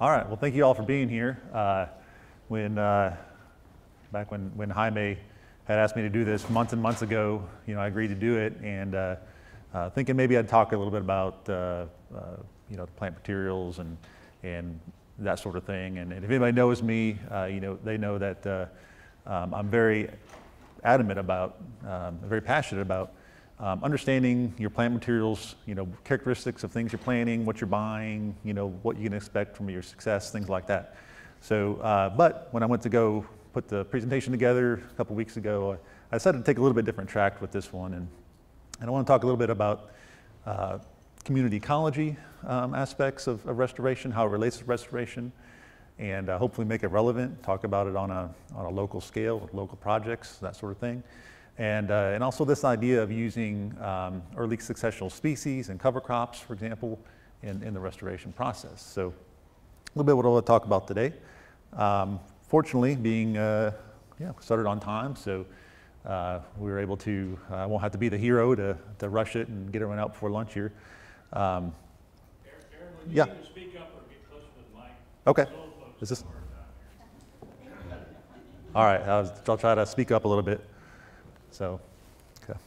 All right. Well, thank you all for being here. Uh, when uh, back when when Jaime had asked me to do this months and months ago, you know, I agreed to do it, and uh, uh thinking maybe I'd talk a little bit about uh, uh, you know plant materials and and that sort of thing. And, and if anybody knows me, you know, they know that um, I'm very adamant about, um, very passionate about um, understanding your plant materials, you know, characteristics of things you're planting, what you're buying, you know, what you can expect from your success, things like that. So, uh, but when I went to go put the presentation together a couple weeks ago, I decided to take a little bit different track with this one. And, and I want to talk a little bit about uh, community ecology um, aspects of, of, restoration, how it relates to restoration, and uh, hopefully make it relevant, talk about it on a, on a local scale with local projects, that sort of thing. And, uh, and also this idea of using um, early successional species and cover crops, for example, in, in the restoration process. So a little bit what I want to talk about today. Um, fortunately, being uh, yeah, started on time, so uh, we were able to, uh, I won't have to be the hero to, to rush it and get everyone out before lunch here. Um, Aaron, yeah. speak up or get closer to the mic. Okay. Is this? All right, I'll, I'll try to speak up a little bit. So, okay.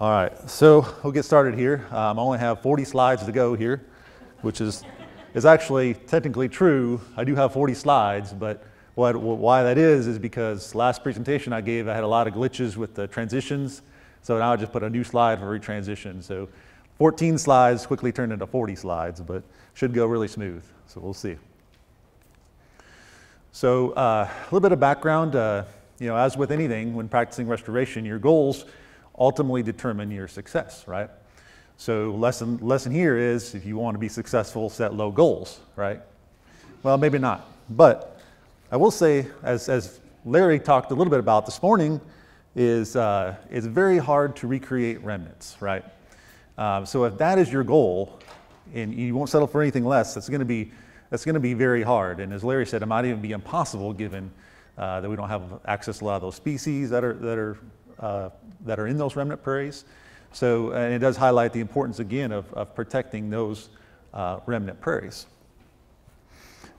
All right, so we'll get started here. Um, I only have 40 slides to go here, which is, is actually technically true. I do have 40 slides, but what, why that is, is because last presentation I gave, I had a lot of glitches with the transitions. So now I just put a new slide for every transition. So 14 slides quickly turned into 40 slides, but should go really smooth. So we'll see. So uh, a little bit of background. Uh, you know, as with anything, when practicing restoration, your goals ultimately determine your success, right? So lesson, lesson here is if you want to be successful, set low goals, right? Well, maybe not. But I will say, as, as Larry talked a little bit about this morning, is uh, it's very hard to recreate remnants, right? Uh, so if that is your goal, and you won't settle for anything less, that's going to be that's going to be very hard. And as Larry said, it might even be impossible given uh, that we don't have access to a lot of those species that are, that are, uh, that are in those remnant prairies. So, and it does highlight the importance again of, of protecting those uh, remnant prairies.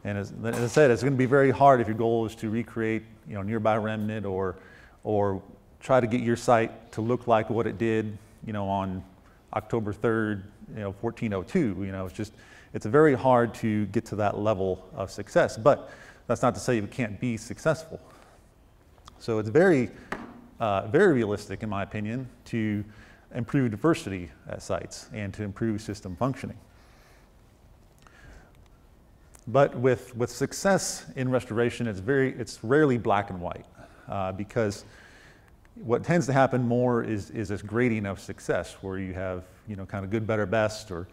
And as, as, I said, it's going to be very hard if your goal is to recreate, you know, nearby remnant or, or try to get your site to look like what it did, you know, on October 3rd, you know, 1402. You know, it's just, it's very hard to get to that level of success. But that's not to say you can't be successful. So it's very, uh, very realistic, in my opinion, to improve diversity at sites and to improve system functioning. But with, with success in restoration, it's, very, it's rarely black and white uh, because what tends to happen more is, is this grading of success where you have, you know, kind of good, better, best, or,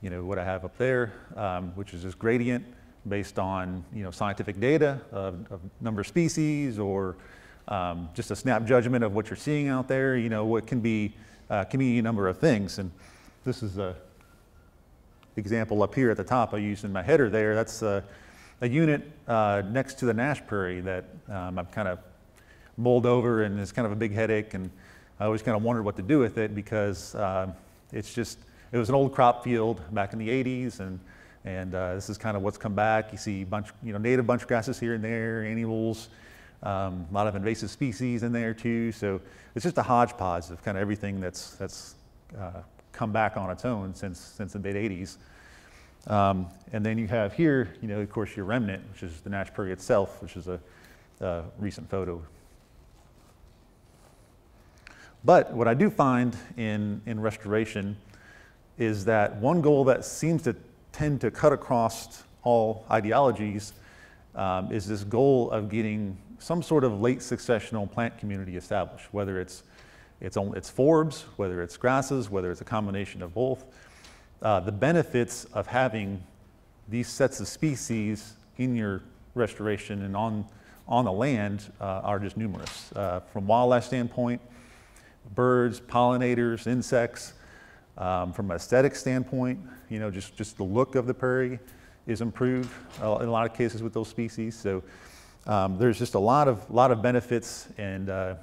you know, what I have up there, um, which is this gradient based on you know, scientific data of, of number of species or um, just a snap judgment of what you're seeing out there. You know, what can be, uh, can be a number of things. And this is a example up here at the top I used in my header there. That's a, a unit uh, next to the Nash Prairie that um, I've kind of mulled over and it's kind of a big headache. And I always kind of wondered what to do with it because uh, it's just, it was an old crop field back in the 80s and and uh, this is kind of what's come back. You see bunch, you know, native bunch grasses here and there, annuals, um, a lot of invasive species in there too. So it's just a hodgepodge of kind of everything that's, that's uh, come back on its own since, since the mid 80s. Um, and then you have here, you know, of course, your remnant, which is the Nash Prairie itself, which is a, a recent photo. But what I do find in, in restoration is that one goal that seems to tend to cut across all ideologies um, is this goal of getting some sort of late successional plant community established, whether it's, it's, it's forbs, whether it's grasses, whether it's a combination of both. Uh, the benefits of having these sets of species in your restoration and on, on the land uh, are just numerous. Uh, from wildlife standpoint, birds, pollinators, insects, um, from an aesthetic standpoint, you know, just, just the look of the prairie is improved uh, in a lot of cases with those species. So um, there's just a lot of, lot of benefits and, uh,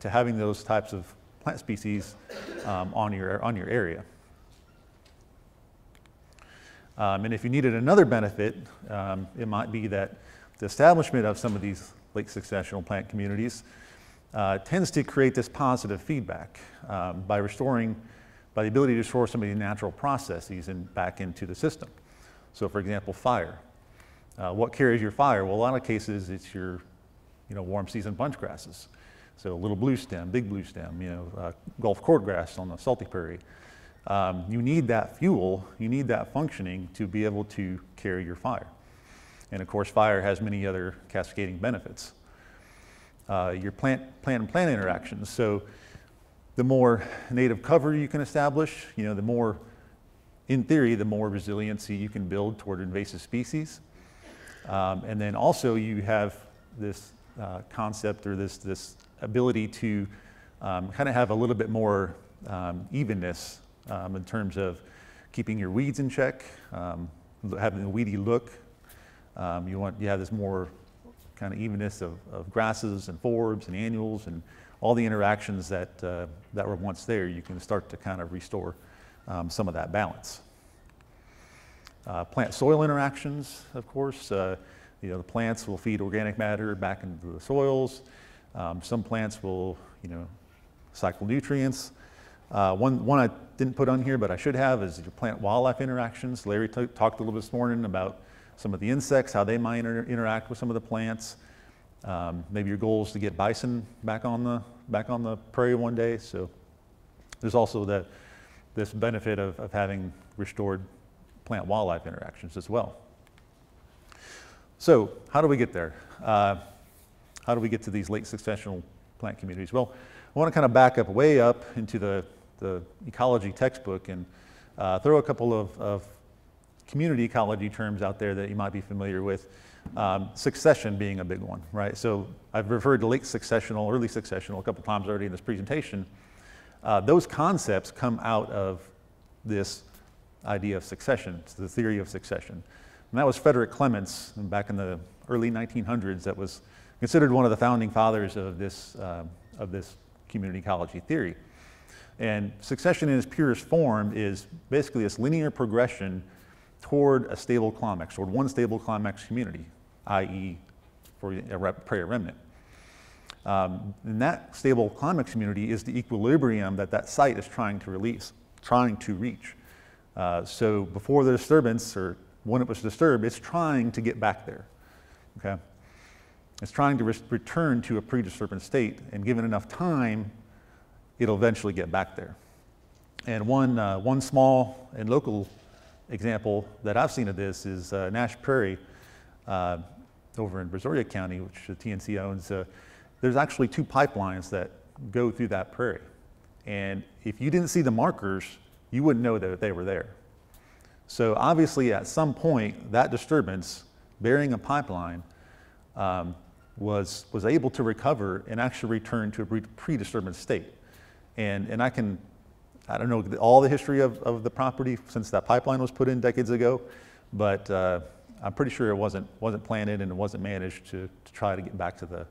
to having those types of plant species um, on, your, on your area. Um, and if you needed another benefit, um, it might be that the establishment of some of these late successional plant communities uh, tends to create this positive feedback um, by restoring, by the ability to restore some of the natural processes in, back into the system. So, for example, fire. Uh, what carries your fire? Well, a lot of cases it's your, you know, warm season bunch grasses. So little blue stem, big blue stem, you know, uh, Gulf cordgrass on the salty prairie. Um, you need that fuel, you need that functioning to be able to carry your fire. And of course, fire has many other cascading benefits. Uh, your plant, plant and plant interactions. So the more native cover you can establish, you know, the more, in theory, the more resiliency you can build toward invasive species. Um, and then also you have this uh, concept or this, this ability to um, kind of have a little bit more um, evenness um, in terms of keeping your weeds in check, um, having a weedy look. Um, you want you have this more kind of evenness of, of, grasses and forbs and annuals and all the interactions that uh, that were once there. You can start to kind of restore um, some of that balance. Uh, plant soil interactions, of course. Uh, you know, the plants will feed organic matter back into the soils. Um, some plants will, you know, cycle nutrients. Uh, one, one I didn't put on here, but I should have, is your plant-wildlife interactions. Larry talked a little this morning about some of the insects, how they might inter- interact with some of the plants. Um, maybe your goal is to get bison back on the back on the prairie one day. So there's also the, this benefit of, of having restored plant-wildlife interactions as well. So how do we get there? Uh, how do we get to these late successional plant communities? Well, I want to kind of back up way up into the, the ecology textbook and uh, throw a couple of, of, community ecology terms out there that you might be familiar with. Um, succession being a big one, right? So I've referred to late successional, early successional a couple times already in this presentation. Uh, those concepts come out of this idea of succession, it's the theory of succession. And that was Frederick Clements back in the early 1900s that was considered one of the founding fathers of this, uh, of this community ecology theory. And succession in its purest form is basically this linear progression toward a stable climax, toward one stable climax community, i.e., for a prairie remnant. Um, and that stable climax community is the equilibrium that that site is trying to release, trying to reach. Uh, so before the disturbance, or when it was disturbed, it's trying to get back there. Okay? It's trying to re- return to a pre disturbance state, and given enough time, it'll eventually get back there. And one, uh, one small and local example that I've seen of this is uh, Nash Prairie uh, over in Brazoria County, which the TNC owns. Uh, there's actually two pipelines that go through that prairie. And if you didn't see the markers, you wouldn't know that they were there. So obviously, at some point, that disturbance, burying a pipeline, um, was, was able to recover and actually return to a pre-disturbance state. And, and I can, I don't know all the history of, of the property since that pipeline was put in decades ago, but uh, I'm pretty sure it wasn't, wasn't planted and it wasn't managed to, to try to get back to the,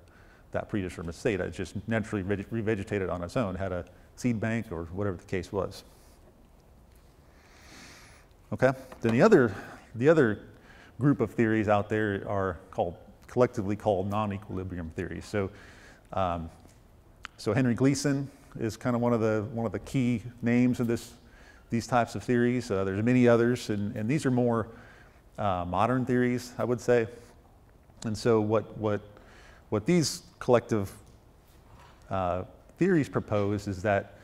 that pre-disturbance state. It just naturally revegetated on its own, had a seed bank or whatever the case was. Okay, then the other, the other group of theories out there are called collectively called non-equilibrium theories. So, um, so Henry Gleason is kind of one of the one of the key names of this these types of theories. Uh, there's many others, and, and these are more uh, modern theories, I would say. And so, what what what these collective uh, theories propose is that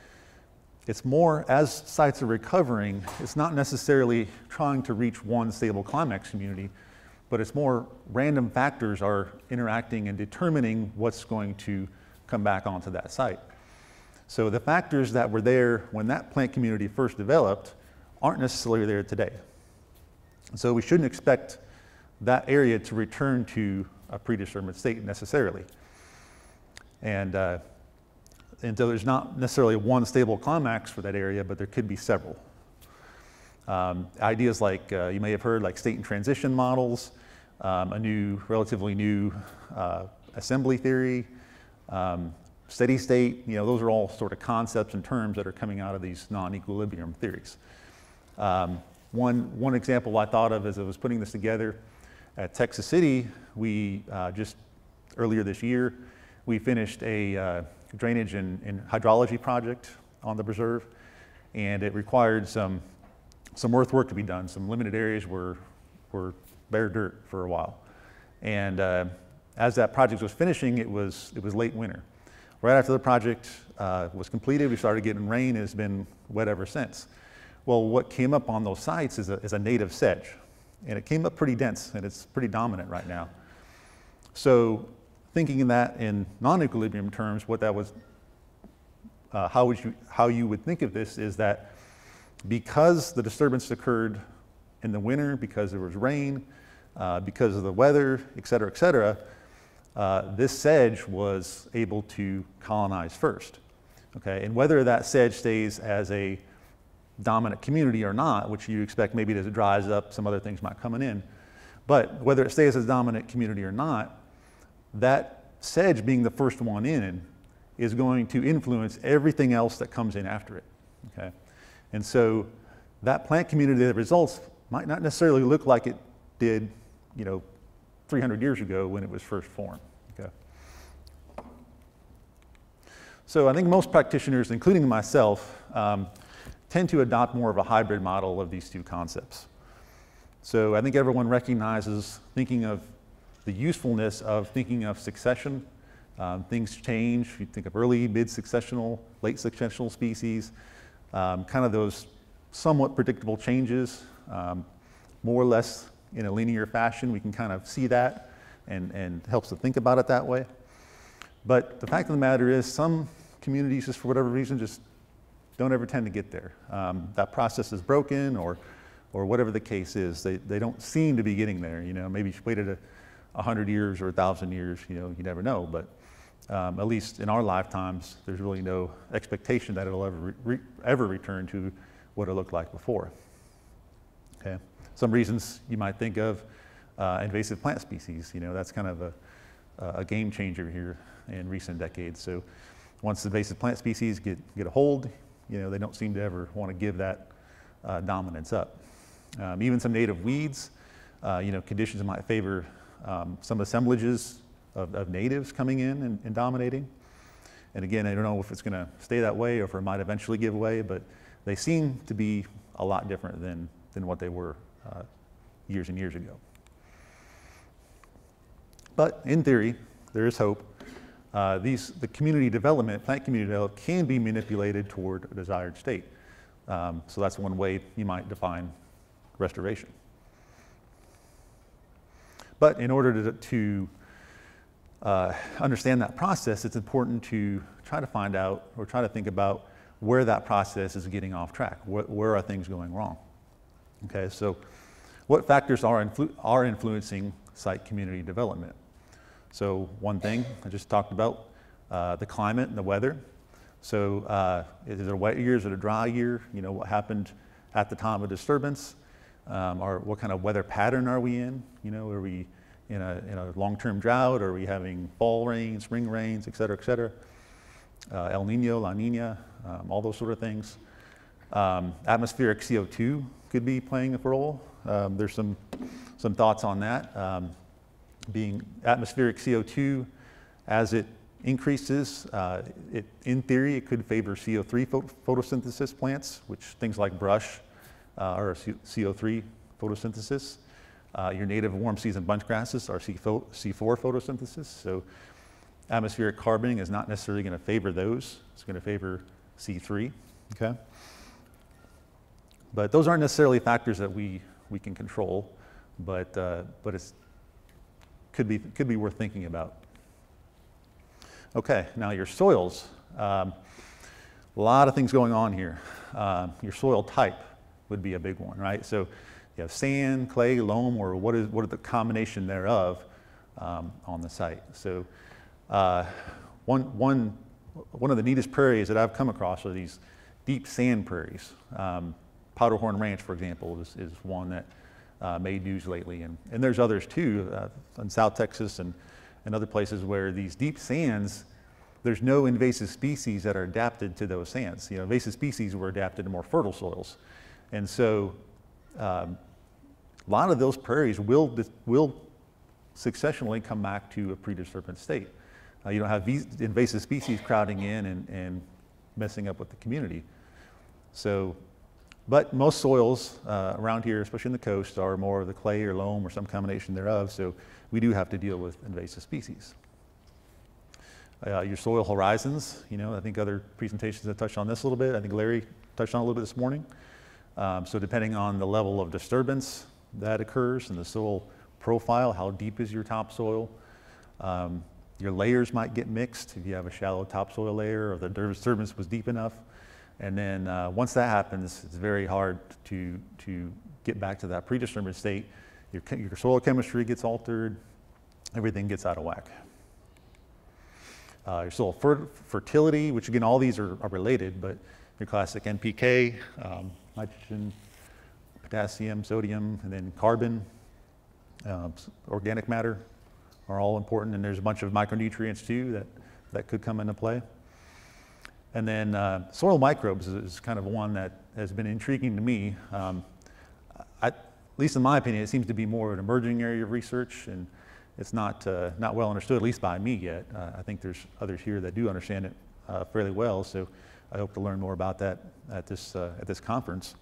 it's more as sites are recovering, it's not necessarily trying to reach one stable climax community, but it's more random factors are interacting and determining what's going to come back onto that site. So the factors that were there when that plant community first developed aren't necessarily there today. So we shouldn't expect that area to return to a predetermined state necessarily. And, uh, and so there's not necessarily one stable climax for that area, but there could be several. Um, ideas like uh, you may have heard, like state and transition models, um, a new, relatively new uh, assembly theory, um, steady state, you know, those are all sort of concepts and terms that are coming out of these non-equilibrium theories. Um, one, one example I thought of as I was putting this together at Texas City, we uh, just earlier this year, we finished a uh, drainage and, and hydrology project on the preserve, and it required some, some earthwork to be done. Some limited areas were, were bare dirt for a while. And uh, as that project was finishing, it was, it was late winter. Right after the project uh, was completed, we started getting rain. It's been wet ever since. Well, what came up on those sites is a, is a native sedge, and it came up pretty dense, and it's pretty dominant right now. So, thinking in that in non-equilibrium terms, what that was, uh, how would you, how you would think of this is that because the disturbance occurred in the winter, because there was rain, uh, because of the weather, et cetera, et cetera, uh, this sedge was able to colonize first. Okay, and whether that sedge stays as a dominant community or not, which you expect maybe as it dries up, some other things might come in, but whether it stays as a dominant community or not, that sedge being the first one in is going to influence everything else that comes in after it. Okay, and so that plant community that results might not necessarily look like it did, you know, 300 years ago when it was first formed. Okay. So I think most practitioners, including myself, um, tend to adopt more of a hybrid model of these two concepts. So I think everyone recognizes thinking of the usefulness of thinking of succession. Um, things change. You think of early, mid-successional, late successional species, um, kind of those somewhat predictable changes, um, more or less in a linear fashion. We can kind of see that and, and helps to think about it that way. But the fact of the matter is, some communities, just for whatever reason, just don't ever tend to get there. Um, that process is broken or, or whatever the case is. They, they don't seem to be getting there. You know, maybe you waited a, a hundred years or a thousand years, you know, you never know. But um, at least in our lifetimes, there's really no expectation that it'll ever, re- ever return to what it looked like before. Okay. Some reasons you might think of uh, invasive plant species. You know, that's kind of a, a game changer here in recent decades. So once the invasive plant species get, get a hold, you know, they don't seem to ever want to give that uh, dominance up. Um, even some native weeds, uh, you know, conditions might favor um, some assemblages of, of, natives coming in and, and, dominating. And again, I don't know if it's going to stay that way or if it might eventually give way, but they seem to be a lot different than, than what they were uh, years and years ago. But in theory, there is hope. Uh, these, the community development, plant community development, can be manipulated toward a desired state. Um, so that's one way you might define restoration. But in order to, to uh, understand that process, it's important to try to find out or try to think about where that process is getting off track. Where, where are things going wrong? Okay, so what factors are, influ- are influencing site community development? So one thing I just talked about, uh, the climate and the weather. So uh, is it a wet year? Is it a dry year? You know, what happened at the time of disturbance? Um, or what kind of weather pattern are we in? You know, are we in a, in a long-term drought? Are we having fall rains, spring rains, et cetera, et cetera? Uh, El Nino, La Nina, um, all those sort of things. Um, atmospheric CO2 could be playing a role. Um, there's some, some thoughts on that. Being atmospheric CO2 as it increases, uh, it, in theory, it could favor C3 photosynthesis plants, which things like brush uh, are C3 photosynthesis. Uh, your native warm season bunch grasses are C4 photosynthesis. So atmospheric carboning is not necessarily going to favor those. It's going to favor C3. Okay. But those aren't necessarily factors that we, we can control, but, uh, but it's could be, could be worth thinking about. Okay, now your soils. Um, a lot of things going on here. Uh, your soil type would be a big one, right? So you have sand, clay, loam, or what is what are the combination thereof um, on the site. So uh, one, one, one of the neatest prairies that I've come across are these deep sand prairies. Um, Powderhorn Ranch, for example, is, is one that uh, made news lately. And, and there's others too uh, in South Texas and, and other places where these deep sands, there's no invasive species that are adapted to those sands. You know, invasive species were adapted to more fertile soils. And so um, a lot of those prairies will, will successionally come back to a pre-disturbance state. Uh, you don't have invasive species crowding in and, and messing up with the community. So, but most soils uh, around here, especially in the coast, are more of the clay or loam or some combination thereof. So we do have to deal with invasive species. Uh, your soil horizons, you know, I think other presentations have touched on this a little bit. I think Larry touched on a little bit this morning. Um, so depending on the level of disturbance that occurs and the soil profile, how deep is your topsoil, um, your layers might get mixed if you have a shallow topsoil layer or the disturbance was deep enough. And then uh, once that happens, it's very hard to, to get back to that pre-disturbance state. Your, your soil chemistry gets altered, everything gets out of whack. Uh, your soil fer- fertility, which again, all these are, are related, but your classic NPK, um, nitrogen, potassium, sodium, and then carbon, uh, organic matter are all important. And there's a bunch of micronutrients too that, that could come into play. And then uh, soil microbes is, kind of one that has been intriguing to me. Um, I, at least in my opinion, it seems to be more of an emerging area of research, and it's not, uh, not well understood, at least by me yet. Uh, I think there's others here that do understand it uh, fairly well, so I hope to learn more about that at this, uh, at this conference.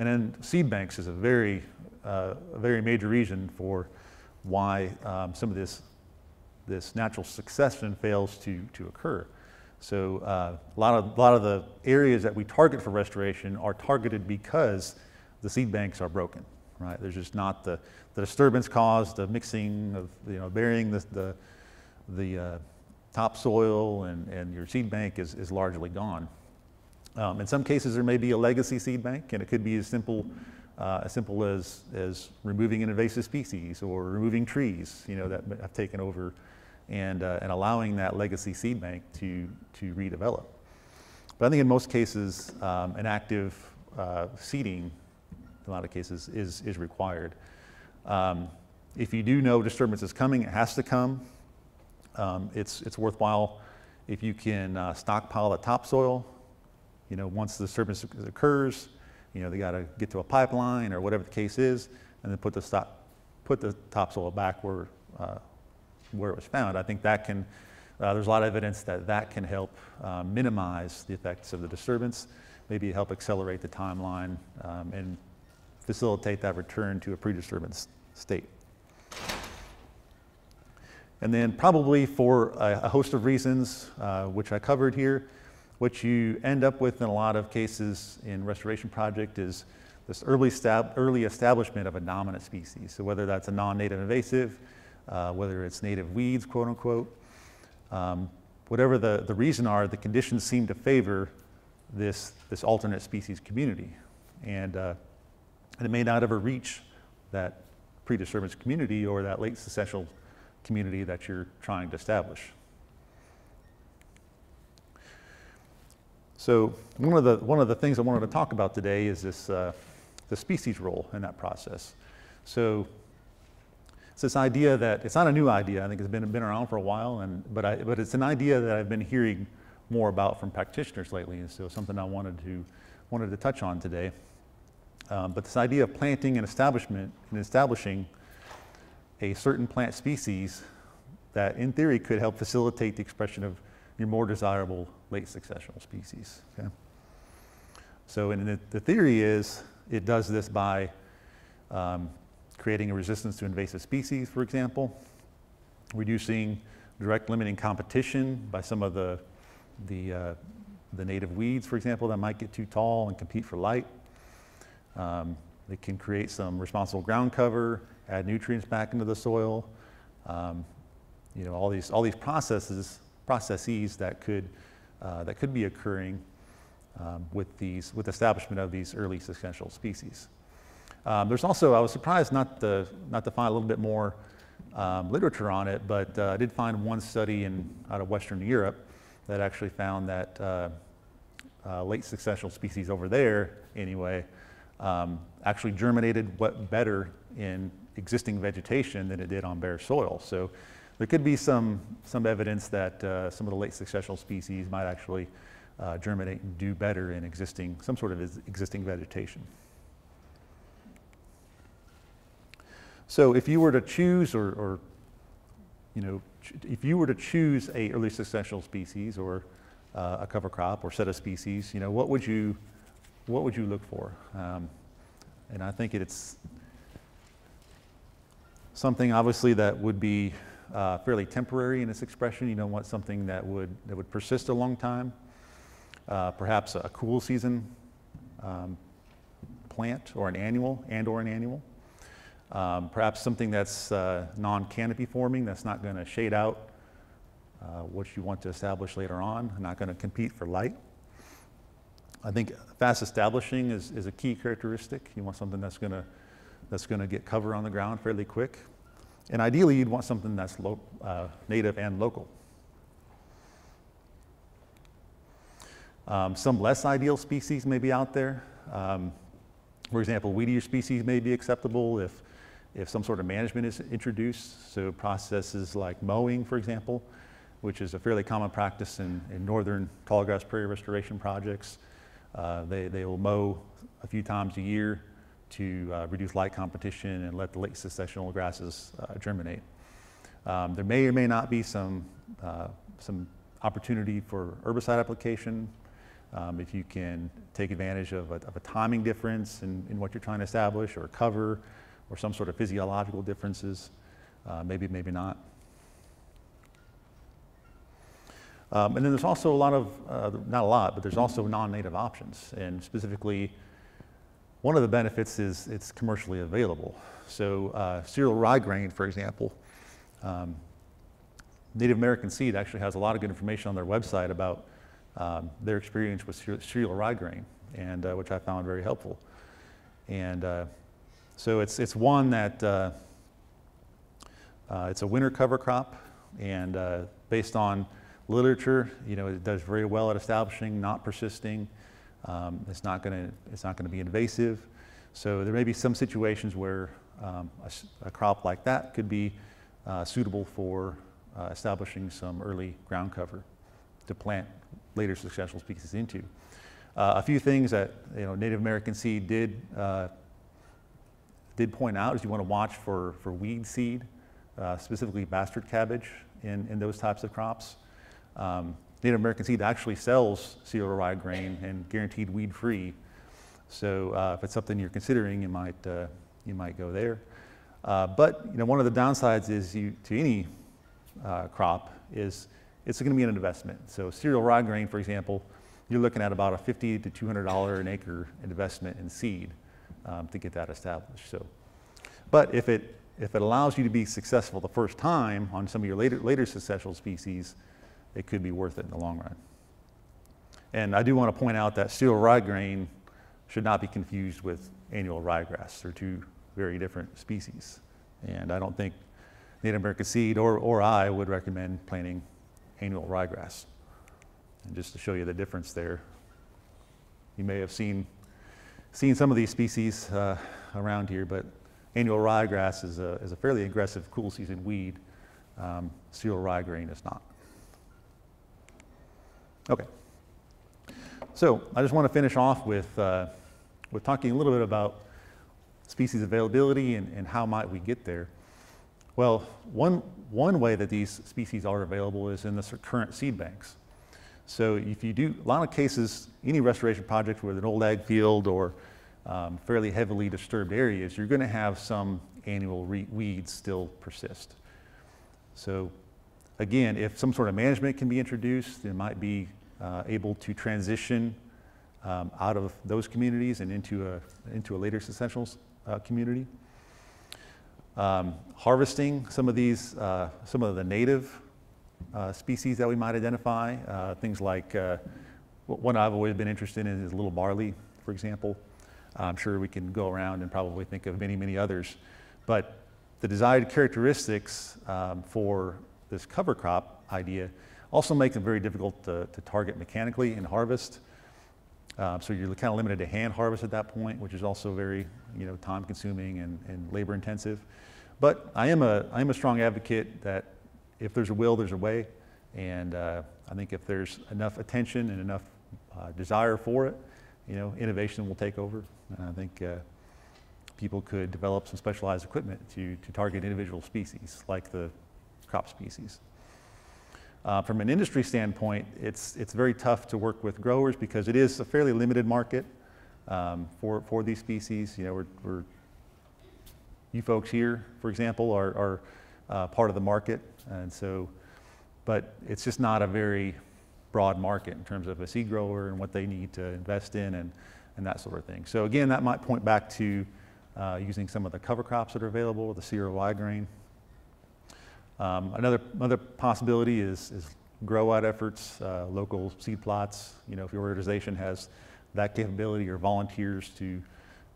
And then seed banks is a very, uh, a very major reason for why um, some of this, this natural succession fails to, to occur. So uh, a, lot of, a lot of the areas that we target for restoration are targeted because the seed banks are broken, right? There's just not the, the disturbance caused, the mixing of, you know, burying the, the, the uh, topsoil and, and your seed bank is, is largely gone. Um, in some cases, there may be a legacy seed bank, and it could be as simple, uh, as simple as, as removing an invasive species or removing trees, you know, that have taken over, and, uh, and allowing that legacy seed bank to, to redevelop. But I think in most cases, um, an active uh, seeding, in a lot of cases, is, is required. Um, if you do know disturbance is coming, it has to come. Um, it's, it's worthwhile if you can uh, stockpile the topsoil you know, once the disturbance occurs, you know, they got to get to a pipeline or whatever the case is, and then put the stop, put the topsoil back where, uh, where it was found. I think that can, uh, there's a lot of evidence that that can help uh, minimize the effects of the disturbance, maybe help accelerate the timeline um, and facilitate that return to a pre-disturbance state. And then probably for a, a host of reasons, uh, which I covered here, what you end up with in a lot of cases in restoration project is this early, stab, early establishment of a dominant species. So whether that's a non-native invasive, uh, whether it's native weeds, quote unquote, um, whatever the, the reason are, the conditions seem to favor this, this alternate species community. And, uh, and it may not ever reach that pre-disturbance community or that late successional community that you're trying to establish. So one of the, one of the things I wanted to talk about today is this, uh, the species role in that process. So it's this idea that, it's not a new idea, I think it's been, been around for a while, and, but, I, but it's an idea that I've been hearing more about from practitioners lately, and so something I wanted to, wanted to touch on today. Um, but this idea of planting and establishment and establishing a certain plant species that in theory could help facilitate the expression of your more desirable late successional species. Okay? So and the, the theory is it does this by um, creating a resistance to invasive species, for example, reducing direct limiting competition by some of the, the, uh, the native weeds, for example, that might get too tall and compete for light. Um, it can create some responsible ground cover, add nutrients back into the soil. Um, you know, all these, all these processes, processes that could, uh, that could be occurring um, with, these, with establishment of these early successional species. Um, there's also, I was surprised not to, not to find a little bit more um, literature on it, but uh, I did find one study in, out of Western Europe that actually found that uh, uh, late successional species over there, anyway, um, actually germinated what better in existing vegetation than it did on bare soil. So there could be some, some evidence that uh, some of the late successional species might actually uh, germinate and do better in existing, some sort of existing vegetation. So if you were to choose or, or you know, if you were to choose a early successional species or uh, a cover crop or set of species, you know, what would you, what would you look for? Um, and I think it's something obviously that would be uh, fairly temporary in its expression. You don't want something that would, that would persist a long time. Uh, perhaps a cool season um, plant or an annual and or an annual. Um, perhaps something that's uh, non-canopy forming, that's not going to shade out uh, what you want to establish later on, not going to compete for light. I think fast establishing is, is a key characteristic. You want something that's going to that's going to get cover on the ground fairly quick. And ideally, you'd want something that's uh, native and local. Um, some less ideal species may be out there. Um, for example, weedier species may be acceptable if, if some sort of management is introduced. So processes like mowing, for example, which is a fairly common practice in, in northern tallgrass prairie restoration projects. Uh, they, they will mow a few times a year to uh, reduce light competition and let the late successional grasses uh, germinate. Um, there may or may not be some, uh, some opportunity for herbicide application um, if you can take advantage of a, of a timing difference in, in, what you're trying to establish or cover or some sort of physiological differences, uh, maybe, maybe not. Um, and then there's also a lot of, uh, not a lot, but there's also non-native options. And specifically, one of the benefits is it's commercially available. So uh, cereal rye grain, for example, um, Native American Seed actually has a lot of good information on their website about um, their experience with cereal rye grain, and uh, which I found very helpful. And uh, so it's it's one that uh, uh it's a winter cover crop, and uh, based on literature, you know, it does very well at establishing, not persisting. Um, it's not going to it's not going to be invasive. So there may be some situations where um, a, a, crop like that could be uh, suitable for establishing some early ground cover to plant later successful species into. Uh, a few things that you know, Native American seed did, uh, did point out is you want to watch for, for weed seed, uh, specifically bastard cabbage in, in those types of crops. Um, Native American seed actually sells cereal rye grain and guaranteed weed free. So uh, if it's something you're considering, you might, uh, you might go there. Uh, but you know, one of the downsides is you, to any crop is it's going to be an investment. So cereal rye grain, for example, you're looking at about a 50 to $200 an acre investment in seed um, to get that established. So, but if it if it allows you to be successful the first time on some of your later later successful species, it could be worth it in the long run. And I do want to point out that cereal rye grain should not be confused with annual ryegrass. They're two very different species. And I don't think Native American seed or, or I would recommend planting annual ryegrass. And just to show you the difference there, you may have seen, seen some of these species uh, around here, but annual ryegrass is a, is a fairly aggressive cool season weed. Um, cereal rye grain is not. Okay. So I just want to finish off with, uh, with talking a little bit about species availability and, and how might we get there. Well, one, one way that these species are available is in the current seed banks. So if you do, a lot of cases, any restoration project with an old ag field or um, fairly heavily disturbed areas, you're going to have some annual weeds still persist. So again, if some sort of management can be introduced, it might be uh, able to transition um, out of those communities and into a, into a later successional uh, community. Um, harvesting some of these, uh, some of the native species that we might identify, uh, things like uh, one I've always been interested in is little barley, for example. I'm sure we can go around and probably think of many, many others. But the desired characteristics um, for this cover crop idea also make them very difficult to, to target mechanically and harvest. Uh, so you're kind of limited to hand harvest at that point, which is also very you know, time consuming and, and labor intensive. But I am, a, I am a strong advocate that if there's a will, there's a way. And uh, I think if there's enough attention and enough uh, desire for it, you know, innovation will take over. And I think uh, people could develop some specialized equipment to, to target individual species, like the crop species. Uh, from an industry standpoint, it's, it's very tough to work with growers because it is a fairly limited market um, for, for these species. You know, we're, we're, you folks here, for example, are, are uh, part of the market. And so, but it's just not a very broad market in terms of a seed grower and what they need to invest in and, and that sort of thing. So again, that might point back to uh, using some of the cover crops that are available, the rye grain. Um, another, another possibility is, is grow out efforts, uh, local seed plots. You know, if your organization has that capability or volunteers to,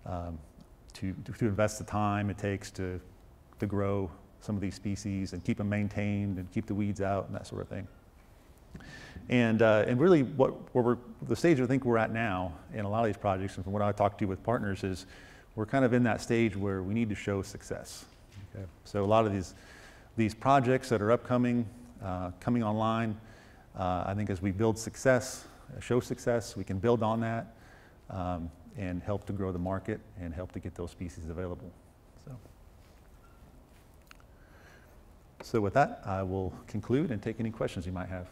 um, to, to invest the time it takes to, to grow some of these species and keep them maintained and keep the weeds out and that sort of thing. And, uh, and really, what, where we're, the stage I think we're at now in a lot of these projects, and from what I talked to with partners, is we're kind of in that stage where we need to show success. Okay? So a lot of these, these projects that are upcoming, uh, coming online, uh, I think as we build success, uh, show success, we can build on that um, and help to grow the market and help to get those species available. So. So with that, I will conclude and take any questions you might have.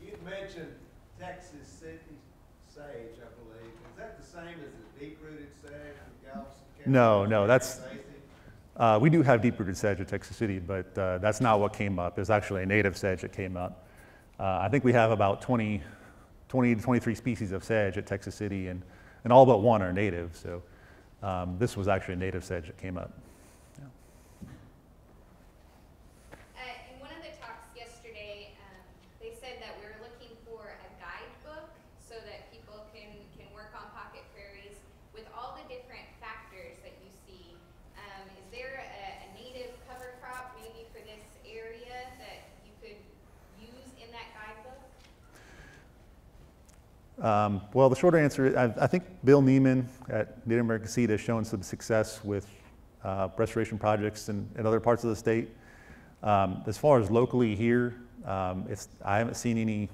You mentioned Texas City sedge, I believe. Is that the same as the deep-rooted sedge from Galveston County? No, no, that's- Uh, we do have deep-rooted sedge at Texas City, but uh, that's not what came up. It's actually a native sedge that came up. Uh, I think we have about 20, 20 to 23 species of sedge at Texas City, and, and all but one are native. So um, this was actually a native sedge that came up. Uh, in one of the talks yesterday, um, they said that we were looking for a guidebook so that people can, can work on pocket prairies with all the different factors that you see. Um, is there a, a native cover crop maybe for this area that you could use in that guidebook? Um, well, the short answer is I, I think Bill Neiman at Native American Seed has shown some success with uh, restoration projects in, in other parts of the state. Um, as far as locally here, um, it's, I haven't seen any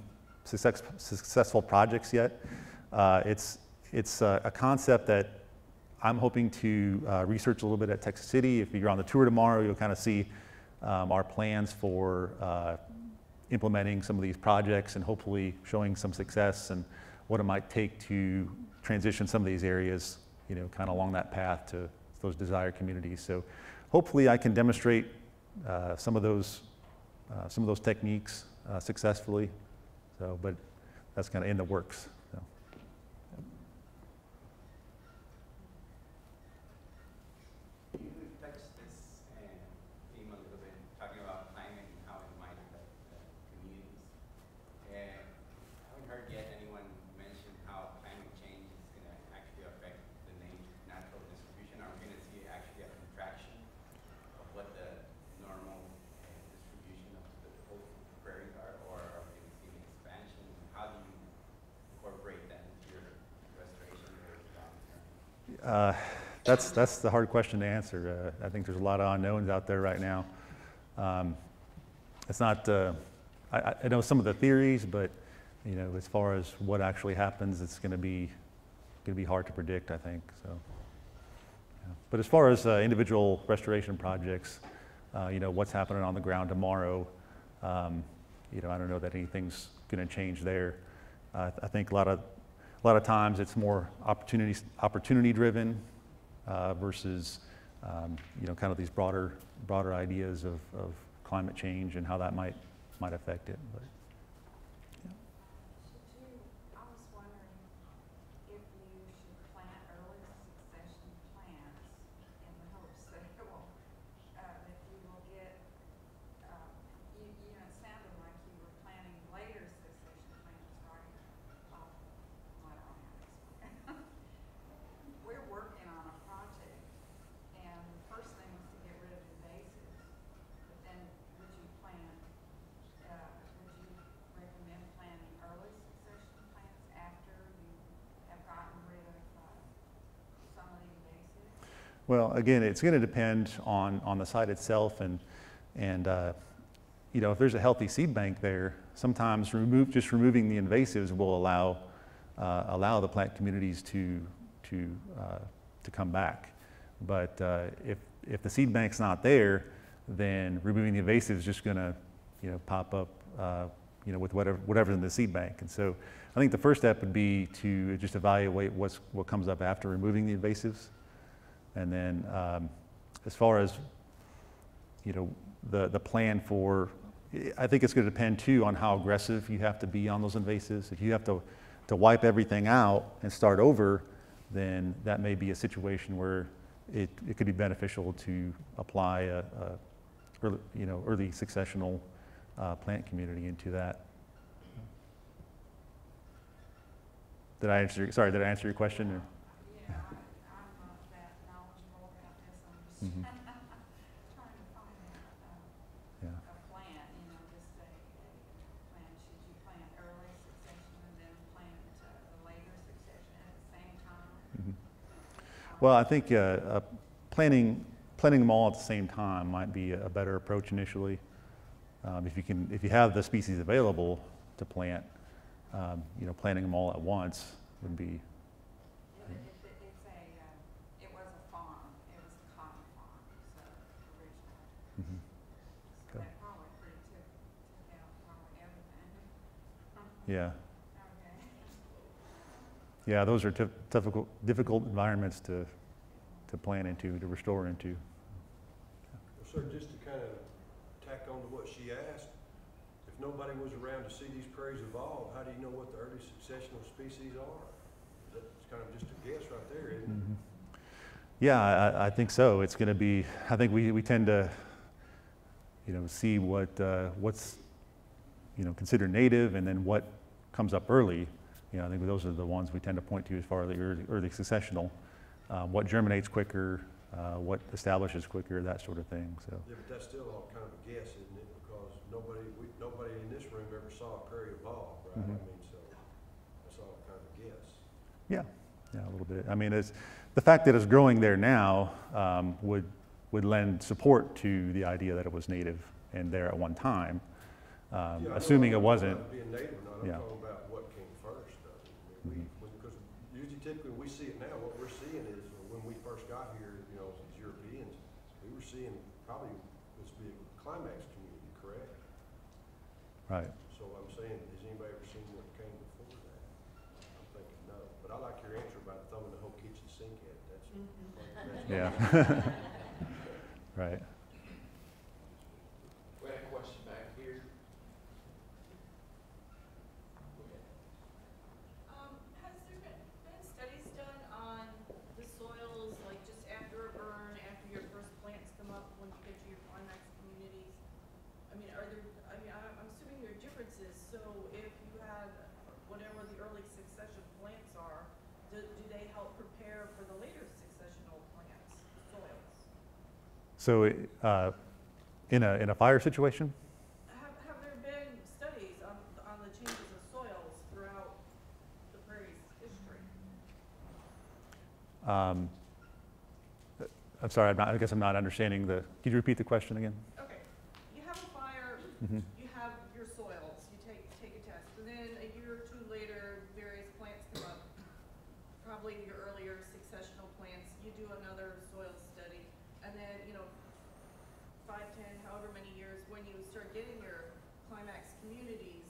success, successful projects yet. Uh, it's it's a, a concept that I'm hoping to uh, research a little bit at Texas City. If you're on the tour tomorrow, you'll kind of see um, our plans for uh, implementing some of these projects and hopefully showing some success and what it might take to transition some of these areas, you know, kind of along that path to those desired communities. So hopefully I can demonstrate uh, some of those uh, some of those techniques uh, successfully. So, but that's kind of in the works. So. Can you touch this uh, theme a little bit, talking about climate and how it might affect the communities? And I haven't heard yet anyone mention how climate change is gonna actually affect the nature, natural distribution. Are we gonna see actually a contraction of what the normal uh, distribution of the whole prairies are? Or are we gonna see an expansion? How do you incorporate that into your restoration or long term? Uh, that's, that's the hard question to answer. Uh, I think there's a lot of unknowns out there right now. Um, it's not, uh, I- I, know some of the theories, but, you know, as far as what actually happens, it's going to be, going to be hard to predict, I think, so. yeah. But as far as uh, individual restoration projects, uh, you know, what's happening on the ground tomorrow, um, you know, I don't know that anything's going to change there. I think a lot of, a lot of times it's more opportunity, opportunity driven uh, versus um, you know kind of these broader broader ideas of, of climate change and how that might might affect it. But Should you, I was wondering if you should plant early succession plants in the hopes that it will, uh, that you will get, um, you, you know, it sounded like you were planting later succession plants, right? Uh, well, I don't have this. We're working on a project, and the first thing was to get rid of invasives, but then would you plant uh, would you recommend planting early succession plants after you have gotten rid of, uh, some of the invasives? Well, again, it's going to depend on on the site itself and And, uh, you know, if there's a healthy seed bank there, sometimes remove, just removing the invasives will allow, uh, allow the plant communities to, to, uh, to come back. But uh, if, if the seed bank's not there, then removing the invasive is just going to, you know, pop up, uh, you know, with whatever, whatever's in the seed bank. And so I think the first step would be to just evaluate what's, what comes up after removing the invasives. And then um, as far as, you know, the, the plan for, I think it's going to depend too on how aggressive you have to be on those invasives. If you have to, to wipe everything out and start over, then that may be a situation where it, it could be beneficial to apply a, a early, you know, early successional uh, plant community into that. Did I answer, sorry, did I answer your question? or- this, I'm just Mhm. trying to find a, Yeah. a, a plan, you know, just a, a plan, should you plant early succession and then plant, later succession at the same time? Well, I think uh, uh, planting, planting them all at the same time might be a better approach initially. Um, If you can, if you have the species available to plant, um, you know, planting them all at once would be, It, it, it- it's a, uh, it was a farm, it was a cotton farm, so originally. mhm. So Okay. that probably pretty took, took out probably everything. yeah. Okay. Yeah, those are tif- difficult, difficult environments to, to plant into, to restore into. Well, sir, just to kind of tack on to what she asked, if nobody was around to see these prairies evolve, how do you know what the early successional species are? That's kind of just a guess right there, isn't it? Mhm. Yeah, I, I think so. It's going to be, I think we, we tend to, you know, see what, uh, what's, you know, considered native and then what comes up early. You know, I think those are the ones we tend to point to as far as the early, early successional. Uh, what germinates quicker, uh, what establishes quicker, that sort of thing. So, Yeah, but that's still all kind of a guess, isn't it? Because nobody, we, nobody in this room ever saw a prairie evolve, right? I Mhm. mean, so that's all kind of a guess. yeah, yeah, a little bit. I mean, it's, the fact that it's growing there now um, would, would lend support to the idea that it was native and there at one time, um, Yeah, assuming it wasn't. talking about Being native or not, I'm Yeah. talking about what came first, though. I mean, Mhm. we, because usually typically when we see it now, what we're seeing is, when we first got here, you know, as Europeans, we were seeing probably this big climax community, correct? Right. So I'm saying, has anybody ever seen what came before that? I'm thinking no, but I like your answer about throwing the whole kitchen sink at it, that's. that's- Yeah. right. We had a question back here. Um, has there been, been studies done on the soils, like just after a burn, after your first plants come up, when you get to your climax communities? I mean, are there, I mean, I'm, I'm assuming there are differences, so if you had whatever the early succession plants are, do, do they help prepare for the later successional plants, soils? So, uh, in a, in a fire situation? Have, have there been studies on, on the changes of soils throughout the prairie's history? Um, I'm sorry, I'm not, I guess I'm not understanding the, could you repeat the question again? Okay, you have a fire, Mhm. you have your soils, you take, take a test, and then a year or two later, various plants come up. Probably your earlier successional plants, you do another soil study, and then, you know, five, ten, however many years, when you start getting your climax communities,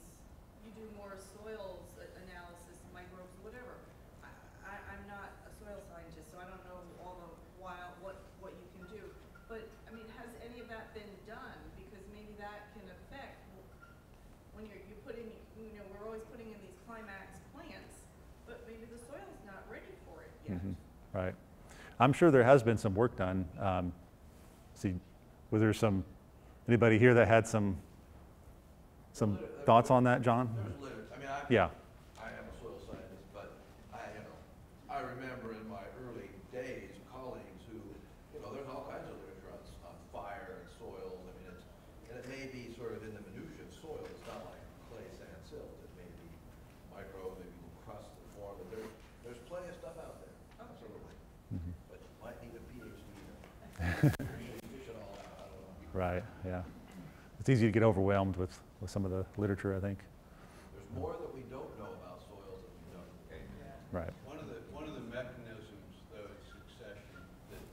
you do more soils a- analysis, microbes, whatever. I, I, I'm not a soil scientist, so I don't know all the wild, what, what you can do. But, I mean, has any of that been done? Because maybe that can affect, w- when you're, you put in, you know, we're always putting in these climax plants, but maybe the soil's not ready for it yet. Mhm. Right. I'm sure there has been some work done. Um, see, was there some, anybody here that had some, some thoughts on that, John? I mean, Yeah. I am a soil scientist, but I, you know, I remember in my early days, colleagues who, you know, there's all kinds of literature on, s- on fire and soils, I mean, it's, and it may be sort of in the minutia of soil, it's not like clay, sand, silt, it may be micro, maybe crust and form, but there, there's plenty of stuff out there, absolutely. Mhm. But you might need a PhD to fish it all out, I don't know. Right, yeah. It's easy to get overwhelmed with, with some of the literature, I think. There's more that we don't know about soils than we know. Right. One of the, one of the mechanisms, though, in succession that,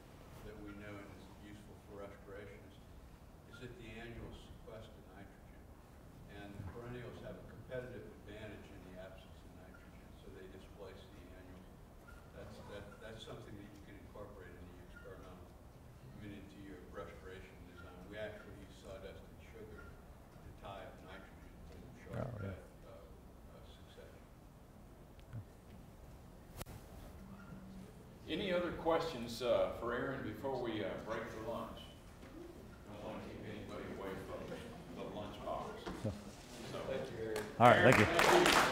that we know and is useful for restoration is, is that the annuals sequester nitrogen. And the perennials have a competitive advantage in the absence of nitrogen, so they displace the annuals. That's, that, that's something that you can incorporate into your experimental, I mean, into your restoration design. We actually use sawdust and sugar to tie up nitrogen to Oh, yeah. shortcut, uh, uh, succession. Any other questions uh, for Aaron before we uh, break for lunch? I don't want to keep anybody away from the lunch box. So, All right, thank you. Thank you.